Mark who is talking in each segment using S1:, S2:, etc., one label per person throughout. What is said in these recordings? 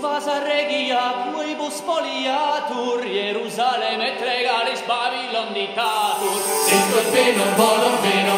S1: vasa regia, quibus poliatur, Jerusalem et regalis Babylon ditatur.
S2: Sicut
S3: venum, volum venum,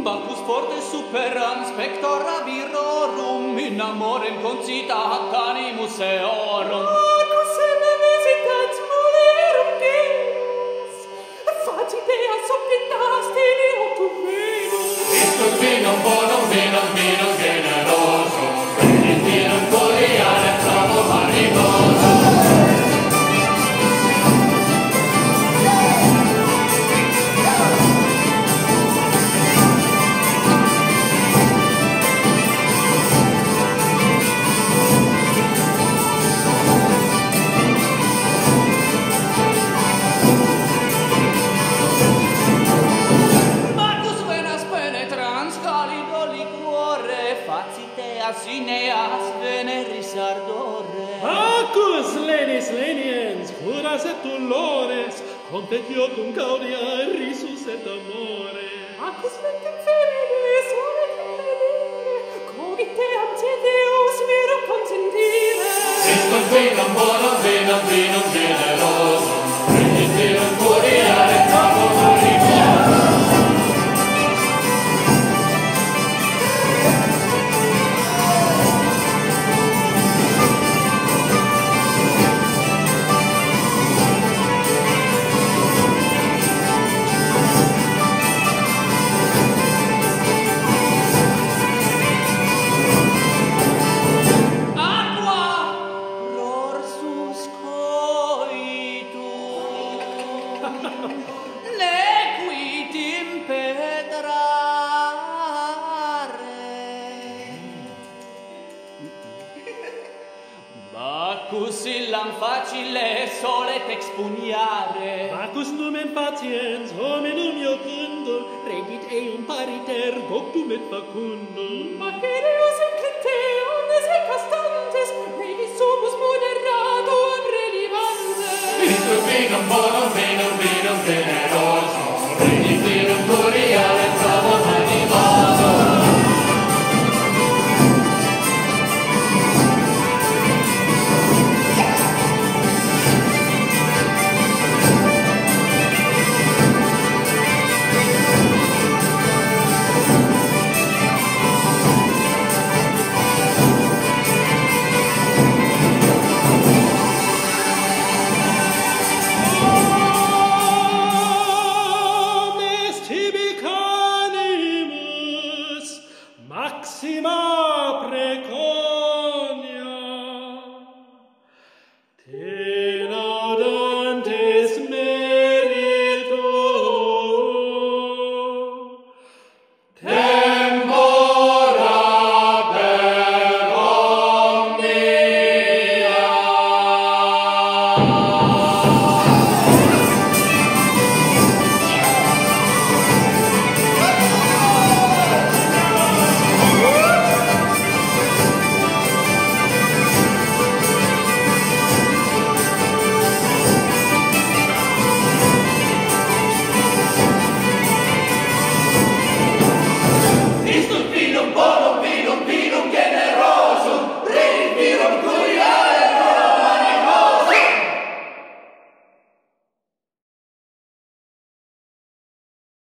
S1: Bacchus forte superam spectora virorum in amorem concitat animus eorum.
S4: Bacchus eme visitat molerum gens, fati dea soppitas tini tu venum.
S2: Istus vinum bonum vinum vinum generosum, et vinum
S1: cineas veneris ardore.
S3: Acus lenis leniens, curas et dolores, competio cum gaudia risus et amore.
S4: Acus mentem ferenes, oret fedele, cogiteam te Deus virum consentire.
S2: Sit con te, amore,
S1: Bacchus illam facile solet expugnare.
S3: Bacchus numen patiens hominum iocundum, regit eum pariter doctum et facundum. Macere maxima precoce.